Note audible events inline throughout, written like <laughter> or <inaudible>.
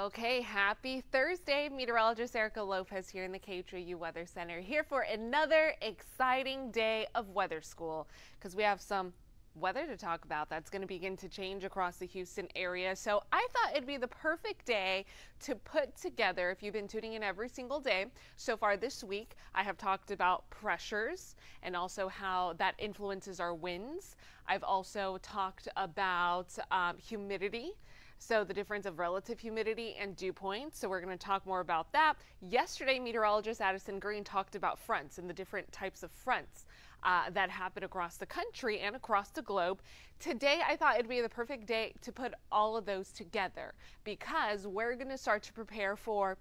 Okay, happy Thursday. Meteorologist Erika Lopez here in the KHOU Weather Center, here for another exciting day of weather school because we have some weather to talk about that's going to begin to change across the Houston area. So I thought it'd be the perfect day to put together, if you've been tuning in every single day so far this week, I have talked about pressures and also how that influences our winds. I've also talked about um, humidity. So the difference of relative humidity and dew points. So we're going to talk more about that. Yesterday, meteorologist Addison Green talked about fronts and the different types of fronts uh, that happen across the country and across the globe. Today, I thought it'd be the perfect day to put all of those together because we're going to start to prepare for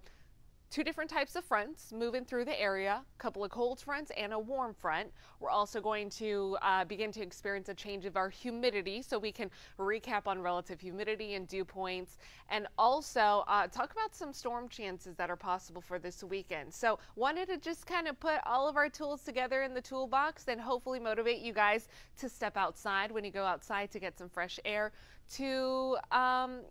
two different types of fronts moving through the area, a couple of cold fronts and a warm front. We're also going to uh, begin to experience a change of our humidity so we can recap on relative humidity and dew points and also uh, talk about some storm chances that are possible for this weekend. So wanted to just kind of put all of our tools together in the toolbox and hopefully motivate you guys to step outside when you go outside to get some fresh air to um,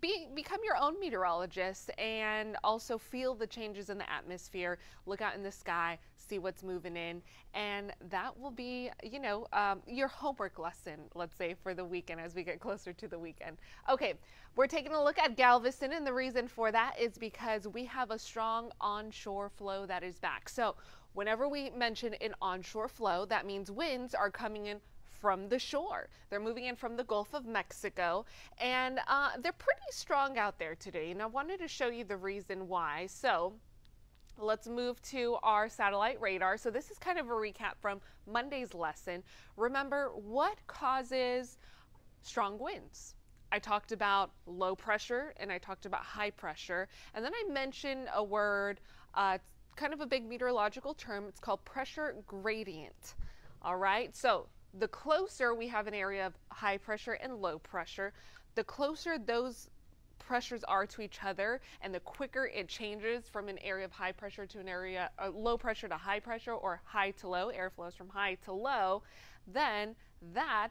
be, become your own meteorologist and also feel the changes in the atmosphere. Look out in the sky, see what's moving in, and that will be, you know, um, your homework lesson, let's say, for the weekend as we get closer to the weekend. Okay, we're taking a look at Galveston, and the reason for that is because we have a strong onshore flow that is back. So, whenever we mention an onshore flow, that means winds are coming in from the shore. They're moving in from the Gulf of Mexico, and uh, they're pretty strong out there today. And I wanted to show you the reason why. So, Let's move to our satellite radar. So this is kind of a recap from Monday's lesson. Remember what causes strong winds? I talked about low pressure and I talked about high pressure. And then I mentioned a word, uh, kind of a big meteorological term. It's called pressure gradient. All right. So the closer we have an area of high pressure and low pressure, the closer those pressures are to each other and the quicker it changes from an area of high pressure to an area uh, low pressure to high pressure or high to low air flows from high to low then that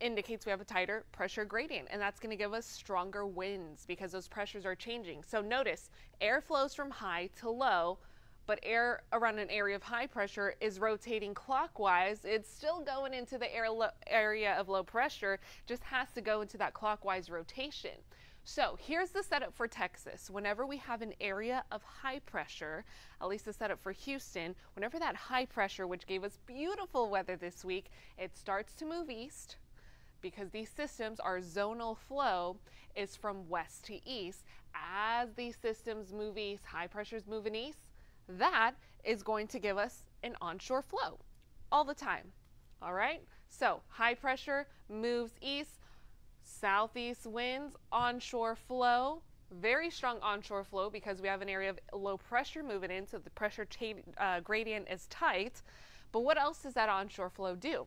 indicates we have a tighter pressure gradient and that's going to give us stronger winds because those pressures are changing. So notice air flows from high to low but air around an area of high pressure is rotating clockwise. It's still going into the area of low pressure, just has to go into that clockwise rotation. So here's the setup for Texas. Whenever we have an area of high pressure, at least the setup for Houston, whenever that high pressure, which gave us beautiful weather this week, it starts to move east because these systems, our zonal flow is from west to east. As these systems move east, high pressure is moving east, that is going to give us an onshore flow all the time. All right, so high pressure moves east, southeast winds, onshore flow, very strong onshore flow because we have an area of low pressure moving in, so the pressure uh, gradient is tight. But what else does that onshore flow do?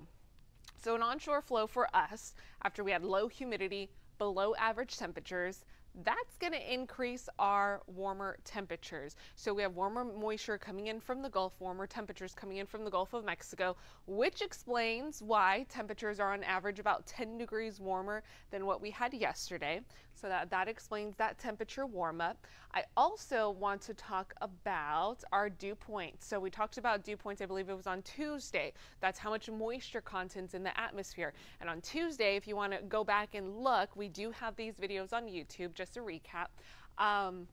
So, an onshore flow for us, after we had low humidity, below average temperatures, that's going to increase our warmer temperatures. So we have warmer moisture coming in from the Gulf, warmer temperatures coming in from the Gulf of Mexico, which explains why temperatures are on average about 10 degrees warmer than what we had yesterday. So that, that explains that temperature warm up. I also want to talk about our dew points. So we talked about dew points, I believe it was on Tuesday. That's how much moisture content's in the atmosphere. And on Tuesday, if you want to go back and look, we do have these videos on YouTube, just a recap. Um,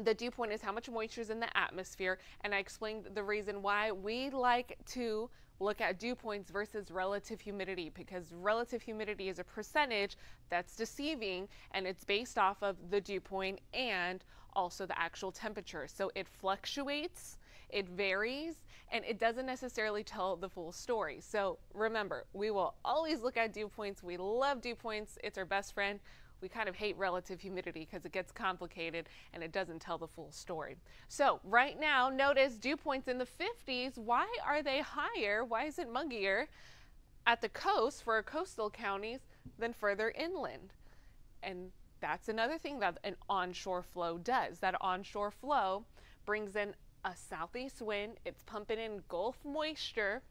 the dew point is how much moisture is in the atmosphere, and I explained the reason why we like to look at dew points versus relative humidity because relative humidity is a percentage that's deceiving and it's based off of the dew point and also the actual temperature. So it fluctuates, it varies, and it doesn't necessarily tell the full story. So remember, we will always look at dew points. We love dew points, it's our best friend we kind of hate relative humidity because it gets complicated and it doesn't tell the full story. So right now, notice dew points in the 50s. Why are they higher? Why is it muggier at the coast for our coastal counties than further inland? And that's another thing that an onshore flow does. That onshore flow brings in a southeast wind. It's pumping in Gulf moisture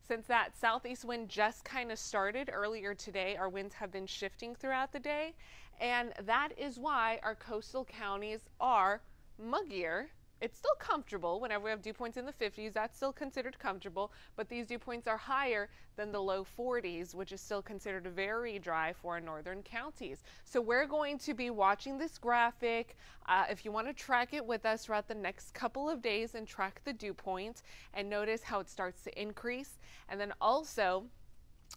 Since that southeast wind just kind of started earlier today, our winds have been shifting throughout the day. And that is why our coastal counties are muggier it's still comfortable. Whenever we have dew points in the 50s that's still considered comfortable but these dew points are higher than the low 40s which is still considered very dry for our northern counties. So we're going to be watching this graphic. Uh, if you want to track it with us throughout the next couple of days and track the dew point and notice how it starts to increase. And then also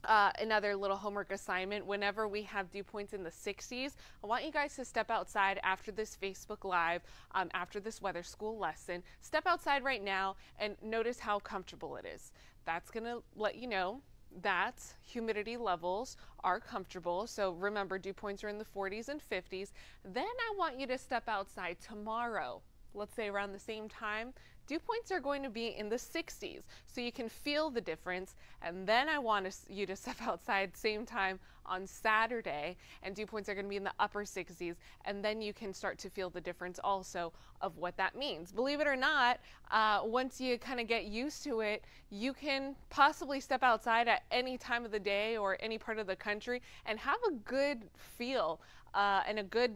uh, another little homework assignment whenever we have dew points in the 60s i want you guys to step outside after this facebook live um, after this weather school lesson step outside right now and notice how comfortable it is that's going to let you know that humidity levels are comfortable. So remember, dew points are in the 40s and 50s. Then I want you to step outside tomorrow, let's say around the same time, dew points are going to be in the 60s, so you can feel the difference. And then I want you to <laughs> step outside same time on Saturday, and dew points are going to be in the upper 60s, and then you can start to feel the difference also of what that means. Believe it or not, uh, once you kind of get used to it, you can possibly step outside at any time of the day or any part of the country and have a good feel uh, and a good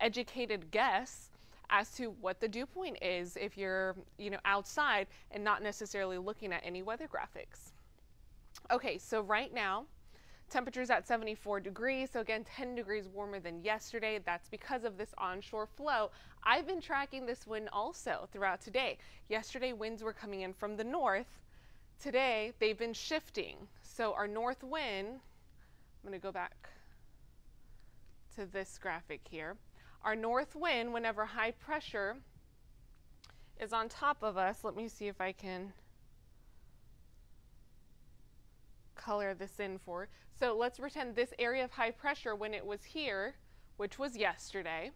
educated guess as to what the dew point is if you're, you know, outside and not necessarily looking at any weather graphics. Okay, so right now, temperatures at 74 degrees, so again 10 degrees warmer than yesterday. That's because of this onshore flow. I've been tracking this wind also throughout today. Yesterday winds were coming in from the north. Today they've been shifting. So our north wind, I'm going to go back to this graphic here. Our north wind, whenever high pressure is on top of us, let me see if I can color this in for. So let's pretend this area of high pressure when it was here, which was yesterday,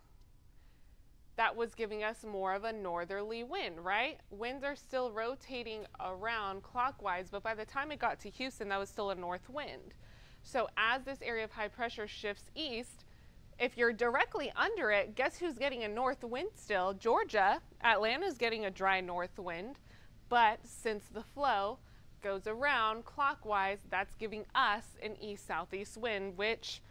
that was giving us more of a northerly wind, right? Winds are still rotating around clockwise, but by the time it got to Houston, that was still a north wind. So as this area of high pressure shifts east, if you're directly under it, guess who's getting a north wind still? Georgia. Atlanta's getting a dry north wind. But since the flow goes around clockwise, that's giving us an east southeast wind, which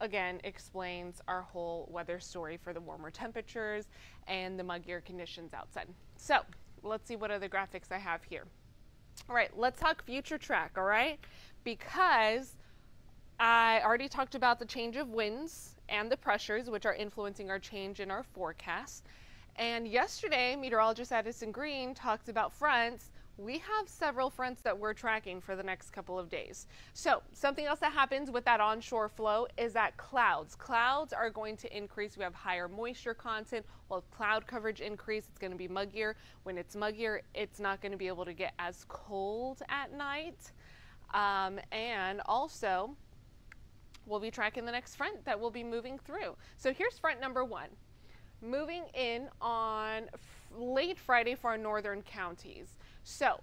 again explains our whole weather story for the warmer temperatures and the muggier conditions outside. So let's see what other graphics I have here. All right, let's talk future track, all right? Because I already talked about the change of winds and the pressures, which are influencing our change in our forecast. And yesterday, meteorologist Addison Green talked about fronts. We have several fronts that we're tracking for the next couple of days. So something else that happens with that onshore flow is that clouds. Clouds are going to increase. We have higher moisture content. Well, cloud coverage increase, it's going to be muggier. When it's muggier, it's not going to be able to get as cold at night. Um, and also, we'll be tracking the next front that we'll be moving through. So here's front number one. Moving in on late Friday for our northern counties. So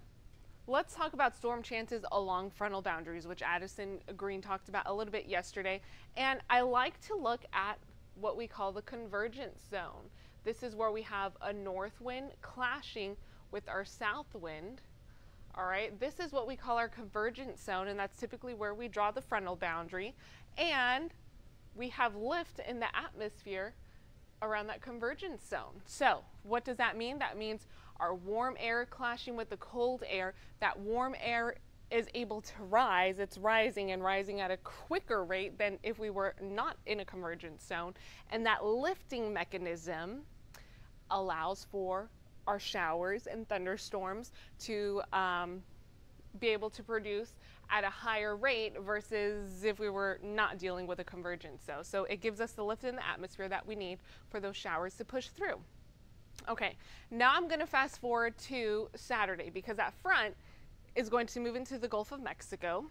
let's talk about storm chances along frontal boundaries, which Addison Green talked about a little bit yesterday. And I like to look at what we call the convergence zone. This is where we have a north wind clashing with our south wind. All right, this is what we call our convergence zone, and that's typically where we draw the frontal boundary and we have lift in the atmosphere around that convergence zone. So what does that mean? That means our warm air clashing with the cold air, that warm air is able to rise. It's rising and rising at a quicker rate than if we were not in a convergence zone. And that lifting mechanism allows for our showers and thunderstorms to um, be able to produce at a higher rate versus if we were not dealing with a convergence. So, so it gives us the lift in the atmosphere that we need for those showers to push through. Okay, now I'm going to fast forward to Saturday because that front is going to move into the Gulf of Mexico,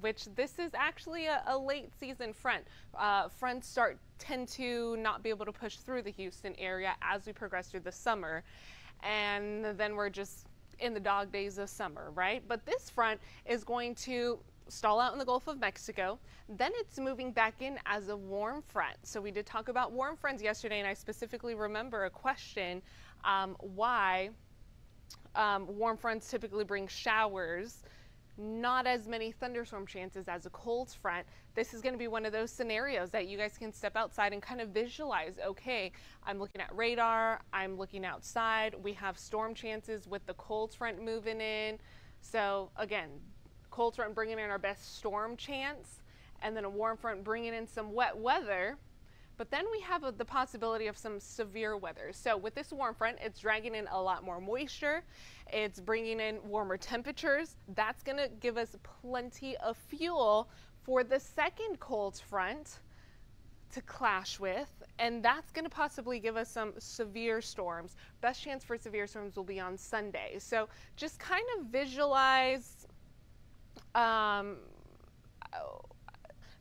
which this is actually a, a late season front. Uh, fronts start tend to not be able to push through the Houston area as we progress through the summer, and then we're just in the dog days of summer, right? But this front is going to stall out in the Gulf of Mexico. Then it's moving back in as a warm front. So we did talk about warm fronts yesterday, and I specifically remember a question um, why um, warm fronts typically bring showers not as many thunderstorm chances as a cold front. This is going to be one of those scenarios that you guys can step outside and kind of visualize okay, I'm looking at radar, I'm looking outside, we have storm chances with the cold front moving in. So, again, cold front bringing in our best storm chance, and then a warm front bringing in some wet weather. But then we have a, the possibility of some severe weather. So with this warm front, it's dragging in a lot more moisture. It's bringing in warmer temperatures. That's going to give us plenty of fuel for the second cold front to clash with, and that's going to possibly give us some severe storms. Best chance for severe storms will be on Sunday. So just kind of visualize um,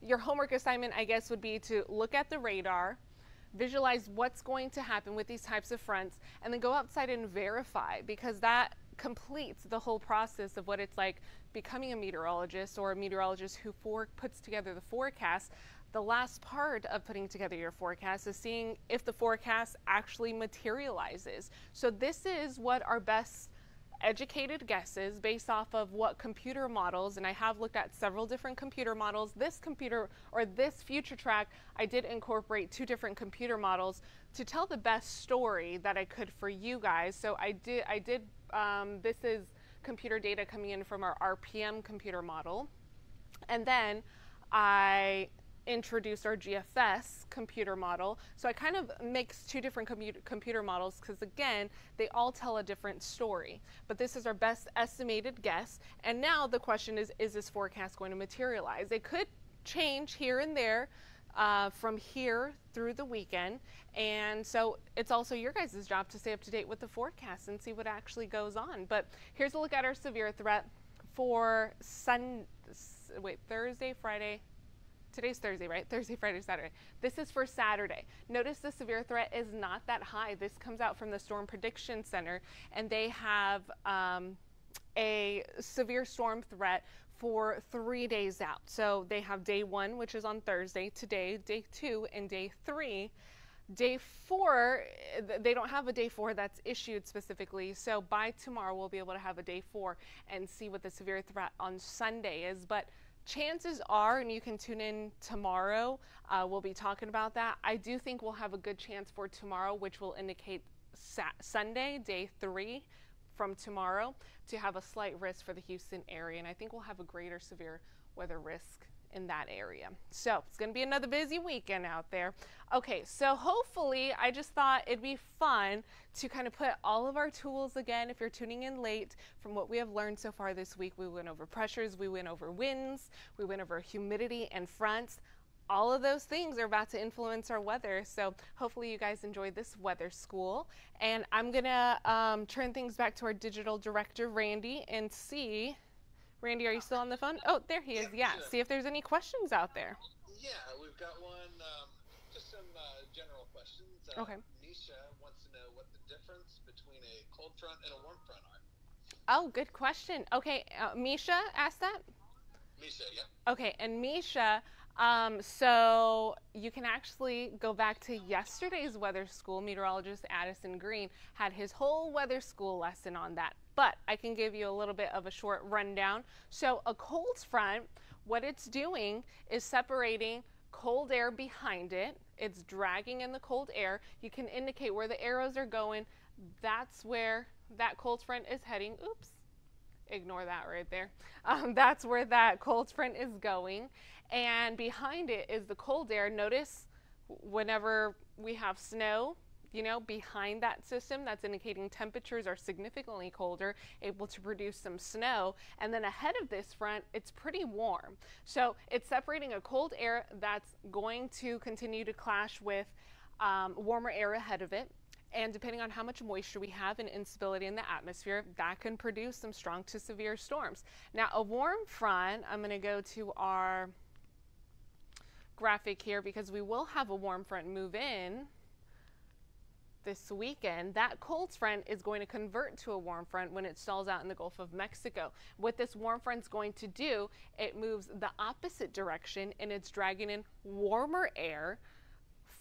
your homework assignment, I guess, would be to look at the radar, visualize what's going to happen with these types of fronts, and then go outside and verify because that completes the whole process of what it's like becoming a meteorologist or a meteorologist who for, puts together the forecast. The last part of putting together your forecast is seeing if the forecast actually materializes. So this is what our best educated guesses based off of what computer models, and I have looked at several different computer models. This computer or this future track, I did incorporate two different computer models to tell the best story that I could for you guys. So I did, I did, um, this is computer data coming in from our RPM computer model. And then I introduced our GFS computer model. So I kind of mixed two different computer models because again, they all tell a different story. But this is our best estimated guess. And now the question is, is this forecast going to materialize? It could change here and there. Uh, from here through the weekend. And so it's also your guys' job to stay up to date with the forecast and see what actually goes on. But here's a look at our severe threat for Sun. Wait, Thursday, Friday, today's Thursday, right? Thursday, Friday, Saturday. This is for Saturday. Notice the severe threat is not that high. This comes out from the Storm Prediction Center, and they have um, a severe storm threat for three days out. So they have day one, which is on Thursday, today, day two, and day three. Day four, they don't have a day four that's issued specifically. So by tomorrow, we'll be able to have a day four and see what the severe threat on Sunday is. But chances are, and you can tune in tomorrow, uh, we'll be talking about that. I do think we'll have a good chance for tomorrow, which will indicate Sunday, day three from tomorrow, to have a slight risk for the Houston area. And I think we'll have a greater severe weather risk in that area. So it's going to be another busy weekend out there. Okay, so hopefully I just thought it'd be fun to kind of put all of our tools again. If you're tuning in late from what we have learned so far this week, we went over pressures, we went over winds, we went over humidity and fronts. All of those things are about to influence our weather. So hopefully you guys enjoyed this weather school. And I'm going to um, turn things back to our digital director, Randy, and see Randy, are you still on the phone? Oh, there he is. Yeah. yeah. See if there's any questions out there. Yeah, we've got one. Um, just some uh, general questions. Uh, okay. Nisha wants to know what the difference between a cold front and a warm front are. Oh, good question. Okay, uh, Misha asked that. Misha, yeah. Okay, and Misha. Um, so you can actually go back to yesterday's weather school. Meteorologist Addison Green had his whole weather school lesson on that but I can give you a little bit of a short rundown. So a cold front, what it's doing is separating cold air behind it. It's dragging in the cold air. You can indicate where the arrows are going. That's where that cold front is heading. Oops. Ignore that right there. Um, <laughs> that's where that cold front is going. And behind it is the cold air. Notice whenever we have snow, you know, behind that system that's indicating temperatures are significantly colder, able to produce some snow. And then ahead of this front, it's pretty warm. So it's separating a cold air that's going to continue to clash with um, warmer air ahead of it. And depending on how much moisture we have and instability in the atmosphere, that can produce some strong to severe storms. Now, a warm front, I'm going to go to our graphic here because we will have a warm front move in this weekend, that cold front is going to convert to a warm front when it stalls out in the Gulf of Mexico. What this warm front is going to do, it moves the opposite direction and it's dragging in warmer air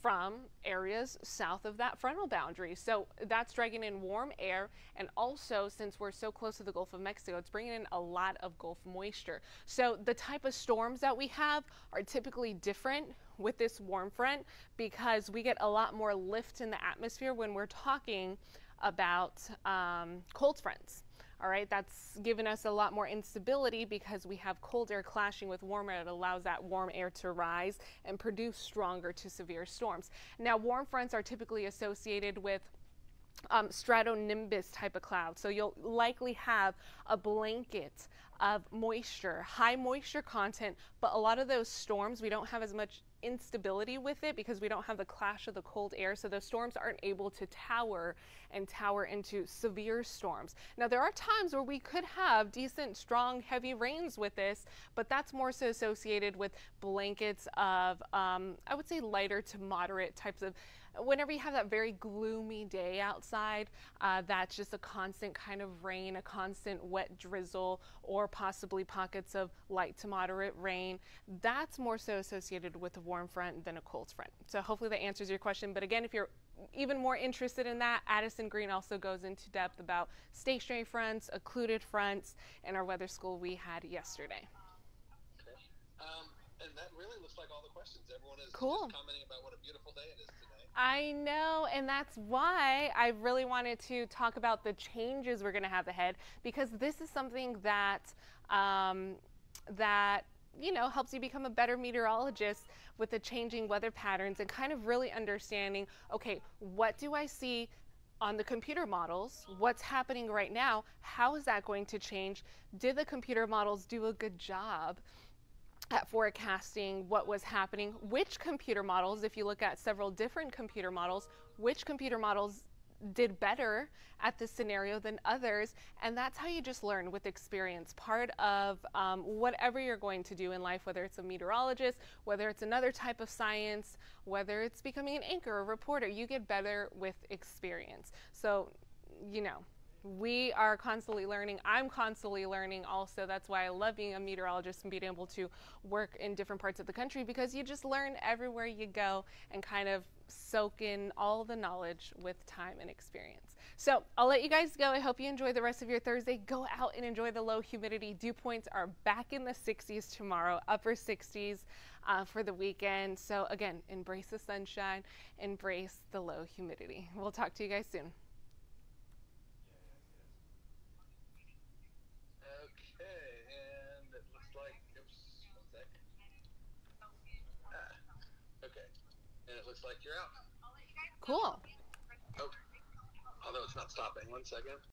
from areas south of that frontal boundary. So that's dragging in warm air, and also since we're so close to the Gulf of Mexico, it's bringing in a lot of Gulf moisture. So the type of storms that we have are typically different with this warm front because we get a lot more lift in the atmosphere when we're talking about um, cold fronts. All right, that's given us a lot more instability because we have cold air clashing with warm air. It allows that warm air to rise and produce stronger to severe storms. Now, warm fronts are typically associated with um, stratonimbus type of cloud. So you'll likely have a blanket of moisture, high moisture content, but a lot of those storms, we don't have as much instability with it because we don't have the clash of the cold air. So the storms aren't able to tower and tower into severe storms. Now, there are times where we could have decent, strong, heavy rains with this, but that's more so associated with blankets of, um, I would say, lighter to moderate types of whenever you have that very gloomy day outside, uh, that's just a constant kind of rain, a constant wet drizzle, or possibly pockets of light to moderate rain, that's more so associated with a warm front than a cold front. So hopefully that answers your question. But again, if you're even more interested in that, Addison Green also goes into depth about stationary fronts, occluded fronts, in our weather school we had yesterday. Okay. Um, and that really looks like all the questions. Everyone is cool. commenting about what a beautiful day it is today. I know, and that's why I really wanted to talk about the changes we're going to have ahead because this is something that um, that you know helps you become a better meteorologist with the changing weather patterns and kind of really understanding. Okay, what do I see? On the computer models, what's happening right now? How is that going to change? Did the computer models do a good job? At forecasting what was happening, which computer models, if you look at several different computer models, which computer models did better at this scenario than others. And that's how you just learn with experience. Part of um, whatever you're going to do in life, whether it's a meteorologist, whether it's another type of science, whether it's becoming an anchor or reporter, you get better with experience. So, you know, we are constantly learning. I'm constantly learning also. That's why I love being a meteorologist and being able to work in different parts of the country because you just learn everywhere you go and kind of soak in all the knowledge with time and experience. So I'll let you guys go. I hope you enjoy the rest of your Thursday. Go out and enjoy the low humidity. Dew points are back in the 60s tomorrow, upper 60s uh, for the weekend. So again, embrace the sunshine, embrace the low humidity. We'll talk to you guys soon. Like you're out. Cool. Oh, although it's not stopping. One second.